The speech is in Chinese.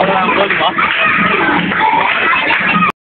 我哋两个。